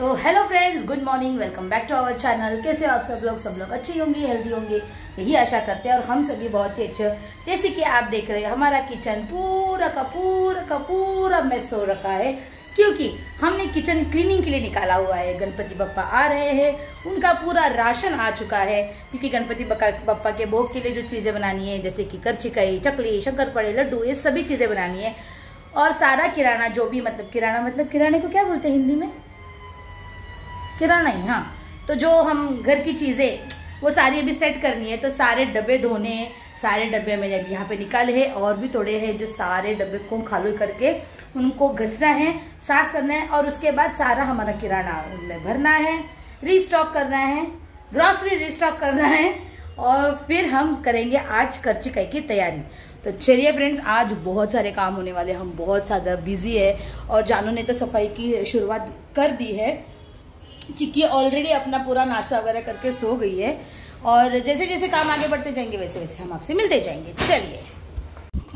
तो hello friends good morning welcome back to our channel कैसे हो आप सब लोग? सब लोग अच्छे होंगे हेल्दी होंगे, यही आशा करते हैं। और हम सभी बहुत ही अच्छे जैसे कि आप देख रहे हैं, हमारा किचन पूरा का पूरा का पूरा मेस हो रखा है। क्योंकि हमने किचन क्लीनिंग के लिए निकाला हुआ है। गणपति बप्पा आ रहे हैं। उनका पूरा राशन आ चुका है। क्योंकि गणपति बप्पा के भोग के लिए जो चीज़ें बनानी है, जैसे कि करचिकाई, चकली, शंकरपड़े, लड्डू, ये सभी चीज़ें बनानी है। और सारा किराना, जो भी मतलब किराना मतलब किराने को क्या बोलते हैं हिंदी में? किराना ही हाँ। तो जो हम घर की चीज़ें, वो सारी अभी सेट करनी है तो सारे डब्बे धोने सारे डब्बे मैंने अभी यहाँ पे निकाले हैं, और भी थोड़े हैं जो सारे डब्बे को खाली करके उनको घसना है, साफ़ करना है, और उसके बाद सारा हमारा किराना उनमें भरना है रीस्टॉक करना है ग्रॉसरी रीस्टॉक करना है, और फिर हम करेंगे आज करचिकाई की तैयारी। तो चलिए फ्रेंड्स आज बहुत सारे काम होने वाले हम बहुत ज़्यादा बिज़ी है, और जानू ने तो सफ़ाई की शुरुआत कर दी है। चिक्की ऑलरेडी अपना पूरा नाश्ता वगैरह करके सो गई है। और जैसे जैसे काम आगे बढ़ते जाएँगे वैसे वैसे हम आपसे मिलते जाएँगे। चलिए।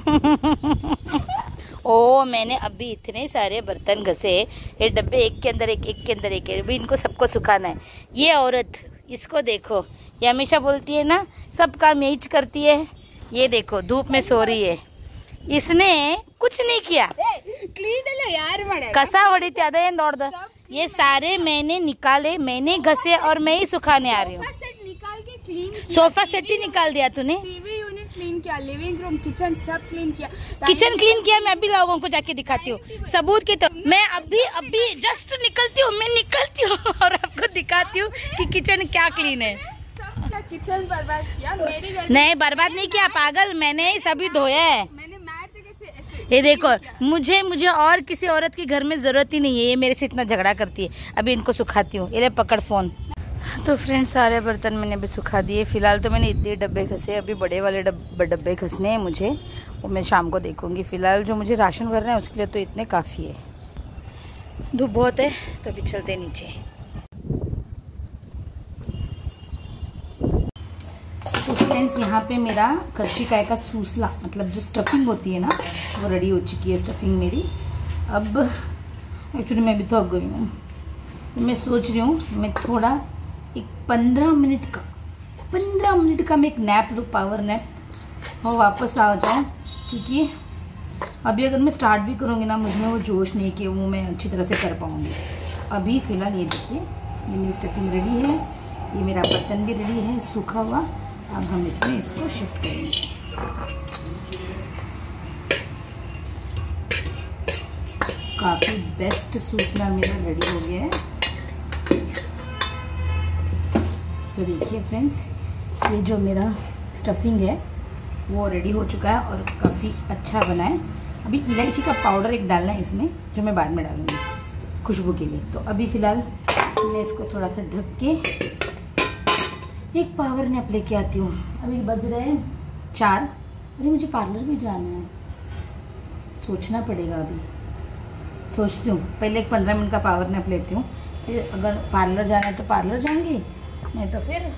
ओ मैंने अभी इतने सारे बर्तन घसे ये डब्बे एक के अंदर एक एक के अंदर एक अभी इनको सबको सुखाना है। ये औरत इसको देखो। ये हमेशा बोलती है ना सब काम यही करती है। ये देखो धूप में सो रही है। इसने कुछ नहीं किया। कसा वड़ी त्यादा दौड़ ये सारे मैंने निकाले मैंने घसे और मैं ही सुखाने आ रही हूँ। सोफा सेट ही निकाल दिया तूने? टीवी यूनिट क्लीन किया लिविंग रूम किचन सब क्लीन किया। किचन क्लीन किया मैं अभी लोगों को जाके दिखाती हूँ। सबूत के तो मैं अभी अभी जस्ट निकलती हूँ मैं निकलती हूँ और आपको दिखाती हूँ कि किचन क्या क्लीन है। किचन बर्बाद किया मेरी नहीं बर्बाद नहीं किया पागल मैंने ही सभी धोया है। ये देखो, मुझे मुझे और किसी औरत के घर में ज़रूरत ही नहीं है, ये मेरे से इतना झगड़ा करती है। अभी इनको सुखाती हूँ। ये पकड़ फ़ोन। तो फ्रेंड्स सारे बर्तन मैंने अभी सुखा दिए। फ़िलहाल तो मैंने इतने डब्बे घसे अभी बड़े वाले डब्बे घसने हैं मुझे। वो मैं शाम को देखूँगी। फ़िलहाल जो मुझे राशन भरना है, उसके लिए तो इतने काफ़ी है। धूप बहुत है तो चलते नीचे। फ्रेंड्स यहाँ पे मेरा कच्ची काय का सूसला मतलब जो स्टफिंग होती है ना, वो रेडी हो चुकी है स्टफिंग मेरी। अब एक्चुअली मैं भी थक गई हूँ। मैं सोच रही हूँ, मैं थोड़ा एक पंद्रह मिनट का, पंद्रह मिनट का मैं एक नैप लूँ पावर नैप और वापस आ जाऊँ, क्योंकि अभी अगर मैं स्टार्ट भी करूँगी ना, मुझमें वो जोश नहीं कि वो मैं अच्छी तरह से कर पाऊँगी। अभी फ़िलहाल ये देखिए, ये मेरी स्टफिंग रेडी है, ये मेरा बर्तन भी रेडी है, सूखा हुआ। अब हम इसमें इसको शिफ्ट करेंगे। काफ़ी बेस्ट सूखना मेरा रेडी हो गया है। तो देखिए फ्रेंड्स ये जो मेरा स्टफिंग है, वो रेडी हो चुका है और काफ़ी अच्छा बना है। अभी इलायची का पाउडर एक डालना है इसमें, जो मैं बाद में डालूँगी, खुशबू के लिए। तो अभी फ़िलहाल मैं इसको थोड़ा सा ढक के एक पावर नैप लेके आती हूँ अभी बज रहे हैं। चार? अरे मुझे पार्लर भी जाना है। सोचना पड़ेगा अभी। सोचती हूँ। पहले एक पंद्रह मिनट का पावर नैप लेती हूँ। फिर अगर पार्लर जाना है तो पार्लर जाऊँगी। नहीं तो फिर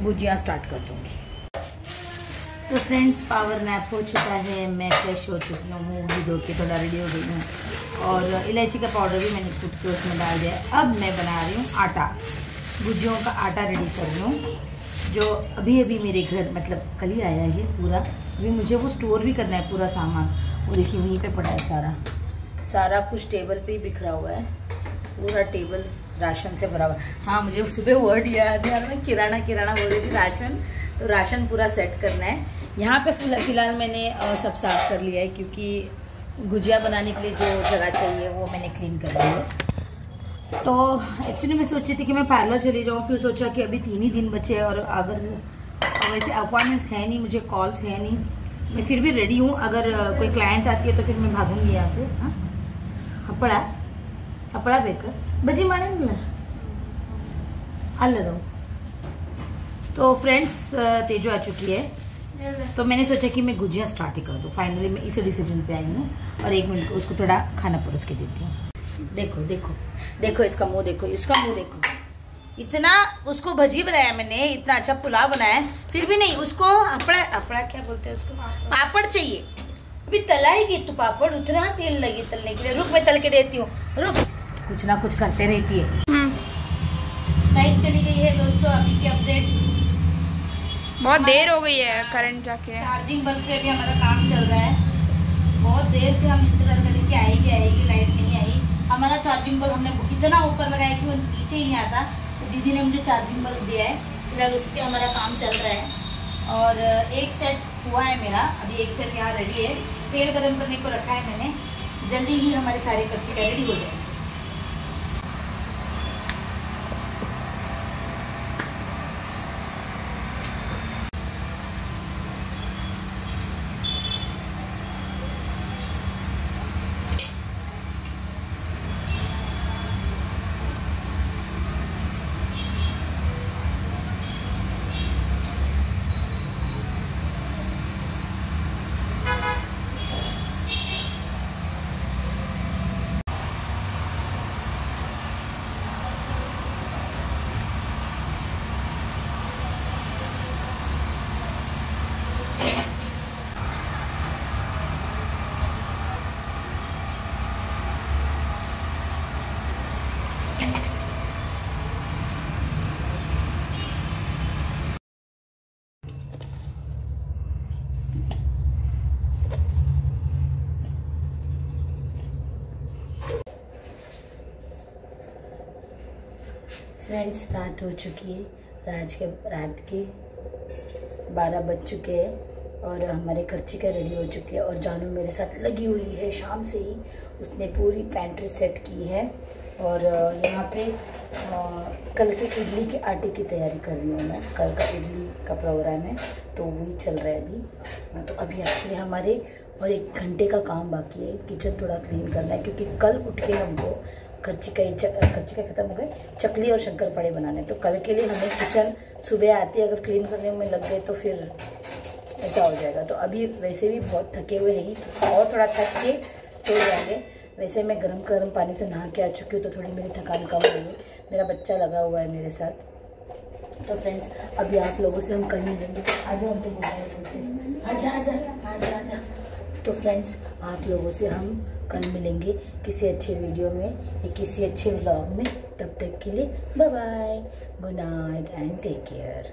भुजिया स्टार्ट कर दूँगी। तो फ्रेंड्स पावर नैप हो चुका है। मैं फ्रेश हो चुकी हूँ। मुँह भी धो के थोड़ा रेडी हो गई हूँ। और इलायची का पाउडर भी मैंने कूट के उसमें डाल दिया। अब मैं बना रही हूँ आटा। भुजियों का आटा रेडी कर हूँ, जो अभी अभी मेरे घर मतलब कल ही आया है पूरा। अभी मुझे वो स्टोर भी करना है पूरा सामान। वो देखिए वहीं पे पड़ा है सारा। सारा कुछ टेबल पे ही बिखरा हुआ है। पूरा टेबल राशन से भरा हुआ हाँ। मुझे सुबह वर्ड याद है। मैं किराना किराना बोल रही थी, राशन। तो राशन पूरा सेट करना है। यहाँ पे फ़िलहाल मैंने सब साफ़ कर लिया है, क्योंकि गुजिया बनाने के लिए जो जगह चाहिए, वो मैंने क्लीन कर लिया है। तो एक्चुअली मैं सोची थी कि मैं पार्लर चली जाऊँ फिर सोचा कि अभी तीन ही दिन बचे और अगर वैसे अपॉइंटमेंट्स है नहीं मुझे कॉल्स है नहीं मैं फिर भी रेडी हूँ। अगर कोई क्लाइंट आती है तो फिर मैं भागूँगी यहाँ से हाँ? हपड़ा हपड़ा बेकर बजी माने अल दो। तो फ्रेंड्स तेजो आ चुकी है। तो मैंने सोचा कि मैं गुजिया स्टार्ट ही कर दूँ। फाइनली मैं इसी डिसीज़न पे आई हूँ और एक मिनट उसको थोड़ा खाना परोस के देती हूँ। देखो देखो। देखो इसका मुँह देखो इसका मुँह देखो। इतना उसको भजी बनाया मैंने इतना अच्छा पुलाव बनाया फिर भी नहीं उसको अपड़ा अपड़ा क्या बोलते हैं उसको? पापड़। चाहिए। अभी तलाएगी तो पापड़ उतना तेल लगी तलने के लिए। रुक मैं तल के देती हूँ। रुक। कुछ ना कुछ करते रहती है। हम्म। लाइट चली गई है दोस्तों अभी की अपडेट। बहुत देर हो गई है करंट जाके। चार्जिंग बल्ब पे भी हमारा काम चल रहा है। बहुत देर से हम इंतज़ार कर रहे कि आएगी आएगी लाइट नहीं हमारा चार्जिंग बल्ब हमने इतना ऊपर लगाया कि वो नीचे ही आता। तो दीदी ने मुझे चार्जिंग बल्ब दिया है। फ़िलहाल उस पर हमारा काम चल रहा है। और एक सेट हुआ है मेरा। अभी एक सेट यहाँ रेडी है। तेल गर्म करने को रखा है मैंने। जल्दी ही हमारे सारे कच्चे का रेडी हो जाए फ्रेंड्स रात हो चुकी है। रात के रात के बारह बज चुके हैं और हमारे खर्ची का रेडी हो चुके हैं और जानू मेरे साथ लगी हुई है शाम से ही। उसने पूरी पैंट्री सेट की है और यहाँ पे कल के इडली के आटे की तैयारी कर रही हूँ मैं। कल का इडली का प्रोग्राम है तो वही चल रहा है अभी। तो अभी एक्चुअली हमारे और एक घंटे का काम बाकी है। किचन थोड़ा क्लीन करना है, क्योंकि कल उठ के हमको खर्ची का खर्ची का ख़त्म हो गए चकली और शंकर पड़े बनाने। तो कल के लिए हमें किचन सुबह आती है, अगर क्लीन करने में लग गए तो फिर ऐसा हो जाएगा। तो अभी वैसे भी बहुत थके हुए हैं ही और थोड़ा थक के सो जाएँगे। वैसे मैं गर्म गर्म पानी से नहा के आ चुकी हूँ तो थोड़ी मेरी थकान कम हुई है। मेरा बच्चा लगा हुआ है मेरे साथ। तो फ्रेंड्स अभी आप लोगों से हम कल मिलेंगे। आ जाओ हम तो आजा आजा। तो फ्रेंड्स आप लोगों से हम कल मिलेंगे किसी अच्छे वीडियो में या किसी अच्छे व्लॉग में। तब तक के लिए bye bye good night and take care